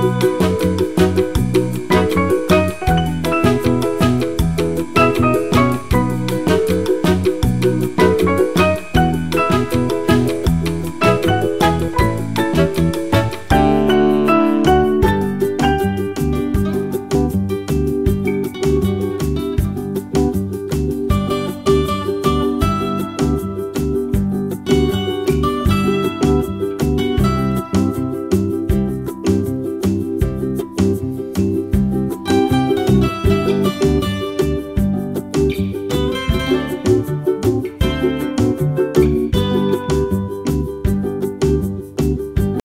Música